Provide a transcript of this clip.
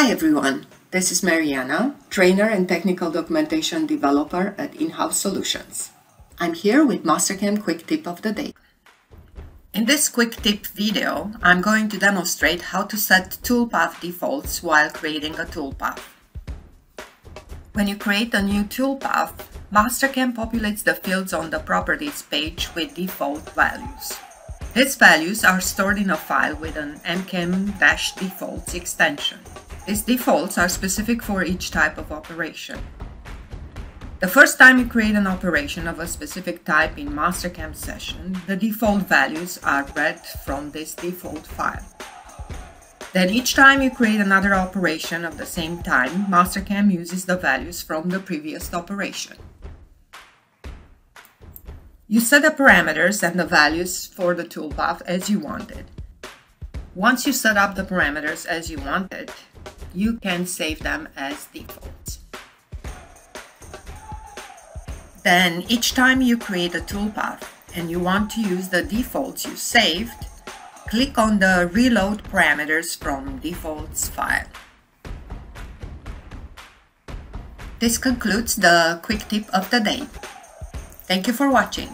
Hi everyone, this is Mariana, trainer and technical documentation developer at InHouse Solutions. I'm here with Mastercam Quick Tip of the Day. In this quick tip video, I'm going to demonstrate how to set toolpath defaults while creating a toolpath. When you create a new toolpath, Mastercam populates the fields on the Properties page with default values. These values are stored in a file with an mcam-defaults extension. These defaults are specific for each type of operation. The first time you create an operation of a specific type in Mastercam session, the default values are read from this default file. Then each time you create another operation of the same time, Mastercam uses the values from the previous operation. You set the parameters and the values for the toolpath as you wanted. Once you set up the parameters as you wanted, you can save them as defaults. Then each time you create a toolpath and you want to use the defaults you saved, click on the Reload Parameters from Defaults file. This concludes the quick tip of the day. Thank you for watching.